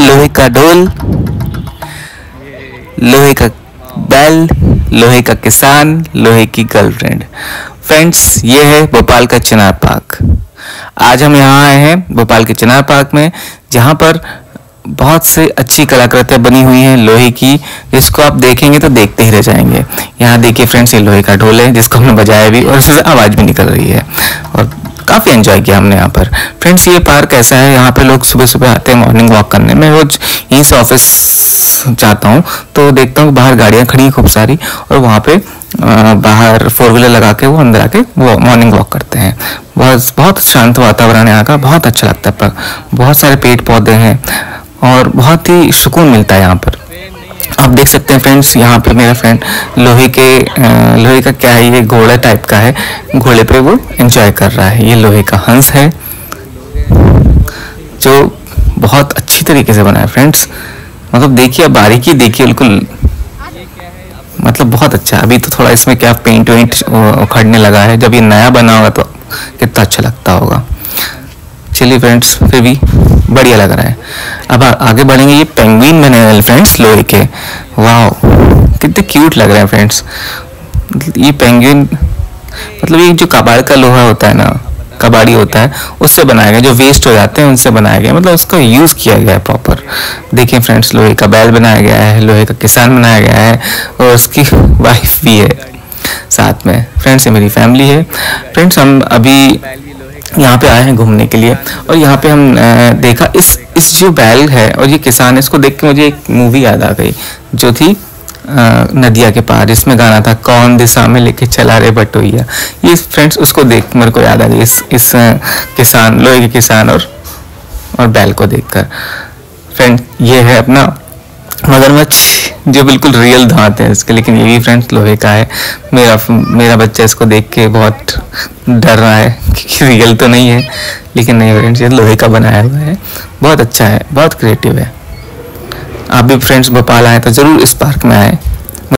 लोहे का ढोल, लोहे का बैल, लोहे का किसान, लोहे की गर्लफ्रेंड। फ्रेंड्स, ये है भोपाल का चिनार पार्क आज हम यहाँ आए हैं भोपाल के चिनार पार्क में, जहाँ पर बहुत से अच्छी कलाकृतियाँ बनी हुई हैं लोहे की, जिसको आप देखेंगे तो देखते ही रह जाएँगे। यहाँ देखिए फ्रेंड्स, ये लोहे का ढोल है, जिसको हमने बजाया भी और उससे आवाज़ भी निकल रही है। और काफ़ी एंजॉय किया हमने यहाँ पर। फ्रेंड्स ये पार्क ऐसा है, यहाँ पे लोग सुबह सुबह आते हैं मॉर्निंग वॉक करने में। रोज यहीं से ऑफ़िस जाता हूँ तो देखता हूँ बाहर गाड़ियाँ खड़ी हैं खूब सारी और वहाँ पे बाहर फोर व्हीलर लगा के वो अंदर आके वो मॉर्निंग वॉक करते हैं। बहुत बहुत शांत वातावरण है यहाँ का, बहुत अच्छा लगता है। बहुत सारे पेड़ पौधे हैं और बहुत ही सुकून मिलता है यहाँ पर। आप देख सकते हैं फ्रेंड्स यहाँ पे मेरा फ्रेंड लोहे के लोहे का क्या है, ये घोड़ा टाइप का है। घोड़े पे वो एंजॉय कर रहा है। ये लोहे का हंस है। जो बहुत अच्छी तरीके से बना है फ्रेंड्स मतलब देखिए बारीकी देखिए, बिल्कुल। मतलब बहुत अच्छा अभी तो थोड़ा इसमें क्या पेंट वेंट उखड़ने लगा है। जब ये नया बना होगा तो कितना अच्छा लगता होगा। चलिए फ्रेंड्स फिर भी बढ़िया लग रहा है। अब आगे बढ़ेंगे ये पेंगुइन बने फ्रेंड्स लोहे के वाह कितने क्यूट लग रहे हैं फ्रेंड्स ये पेंगुइन मतलब ये जो कबाड़ का लोहा होता है ना, कबाड़ी होता है, उससे बनाया गया, जो वेस्ट हो जाते हैं, उनसे बनाया गया। मतलब उसका यूज़ किया गया है प्रॉपर देखिए फ्रेंड्स लोहे का बैल बनाया गया है, लोहे का किसान बनाया गया है, और उसकी वाइफ भी है साथ में। फ्रेंड्स ये मेरी फैमिली है। फ्रेंड्स हम अभी यहाँ पे आए हैं घूमने के लिए। और यहाँ पे हम देखा, इस इस जो बैल है और ये किसान है, इसको देख के मुझे एक मूवी याद आ गई, जो थी नदिया के पार इसमें गाना था, कौन दिशा में लेके चला रे बटोइया। ये फ्रेंड्स उसको देख मेरे को याद आ गई, इस इस किसान, लोहे के किसान और और बैल को देखकर। फ्रेंड ये है अपना मगरमच्छ, जो बिल्कुल रियल दांत है इसके, लेकिन ये भी फ्रेंड्स लोहे का है। मेरा मेरा बच्चा इसको देख के बहुत डर रहा है कि रियल तो नहीं है, लेकिन नहीं फ्रेंड्स ये लोहे का बनाया हुआ है। बहुत अच्छा है, बहुत क्रिएटिव है। आप भी फ्रेंड्स भोपाल आए तो ज़रूर इस पार्क में आए।